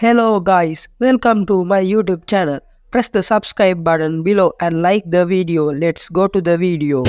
Hello guys, welcome to my YouTube channel. Press the subscribe button below and like the video. Let's go to the video.